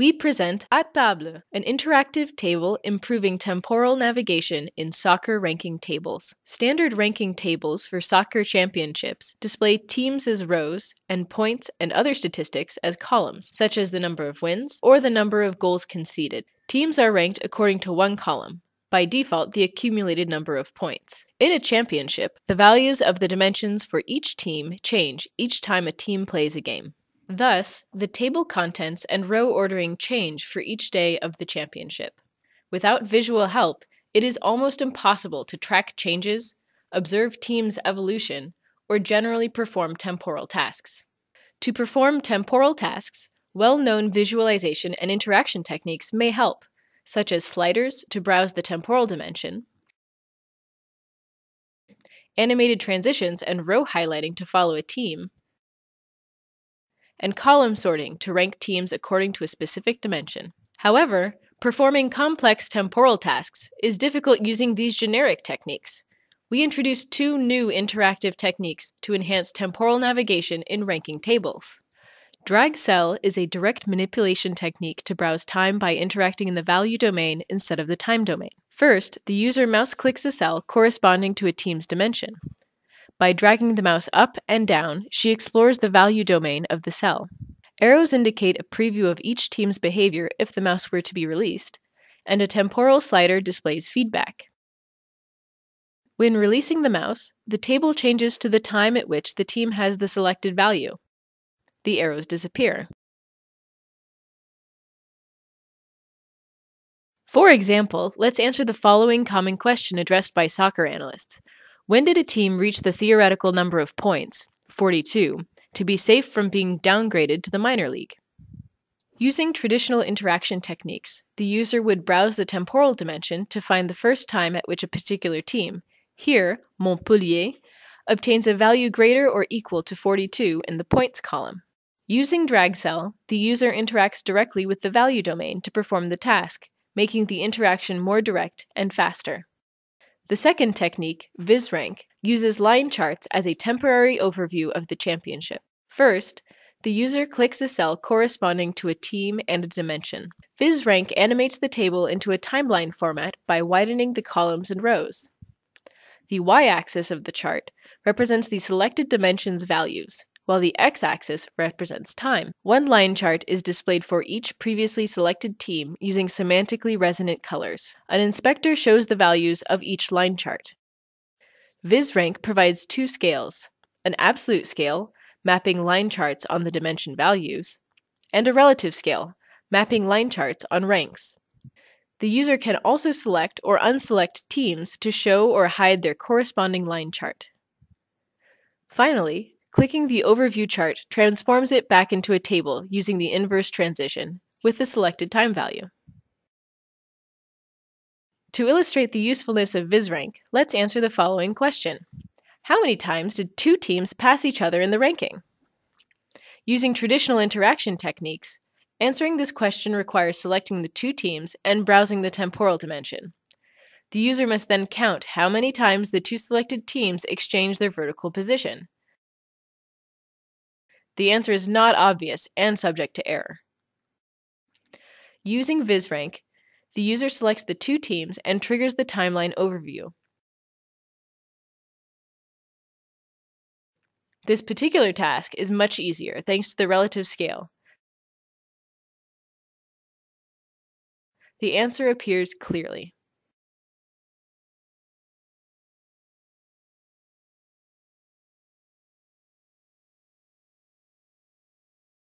we present À Table, an interactive table improving temporal navigation in soccer ranking tables. Standard ranking tables for soccer championships display teams as rows and points and other statistics as columns, such as the number of wins or the number of goals conceded. Teams are ranked according to one column, by default the accumulated number of points. In a championship, the values of the dimensions for each team change each time a team plays a game. Thus, the table contents and row ordering change for each day of the championship. Without visual help, it is almost impossible to track changes, observe teams' evolution, or generally perform temporal tasks. To perform temporal tasks, well known visualization and interaction techniques may help, such as sliders to browse the temporal dimension, animated transitions and row highlighting to follow a team, and column sorting to rank teams according to a specific dimension. However, performing complex temporal tasks is difficult using these generic techniques. We introduced two new interactive techniques to enhance temporal navigation in ranking tables. Drag cell is a direct manipulation technique to browse time by interacting in the value domain instead of the time domain. First, the user mouse clicks a cell corresponding to a team's dimension. By dragging the mouse up and down, she explores the value domain of the cell. Arrows indicate a preview of each team's behavior if the mouse were to be released, and a temporal slider displays feedback. When releasing the mouse, the table changes to the time at which the team has the selected value. The arrows disappear. For example, let's answer the following common question addressed by soccer analysts. When did a team reach the theoretical number of points, 42, to be safe from being downgraded to the minor league? Using traditional interaction techniques, the user would browse the temporal dimension to find the first time at which a particular team, here Montpellier, obtains a value greater or equal to 42 in the points column. Using DragCell, the user interacts directly with the value domain to perform the task, making the interaction more direct and faster. The second technique, VisRank, uses line charts as a temporary overview of the championship. First, the user clicks a cell corresponding to a team and a dimension. VisRank animates the table into a timeline format by widening the columns and rows. The y-axis of the chart represents the selected dimension's values, while the x-axis represents time. One line chart is displayed for each previously selected team using semantically resonant colors. An inspector shows the values of each line chart. VisRank provides two scales, an absolute scale, mapping line charts on the dimension values, and a relative scale, mapping line charts on ranks. The user can also select or unselect teams to show or hide their corresponding line chart. Finally, Clicking the Overview chart transforms it back into a table using the inverse transition with the selected time value. To illustrate the usefulness of VisRank, let's answer the following question. How many times did two teams pass each other in the ranking? Using traditional interaction techniques, answering this question requires selecting the two teams and browsing the temporal dimension. The user must then count how many times the two selected teams exchange their vertical position. The answer is not obvious and subject to error. Using VisRank, the user selects the two teams and triggers the timeline overview. This particular task is much easier thanks to the relative scale. The answer appears clearly.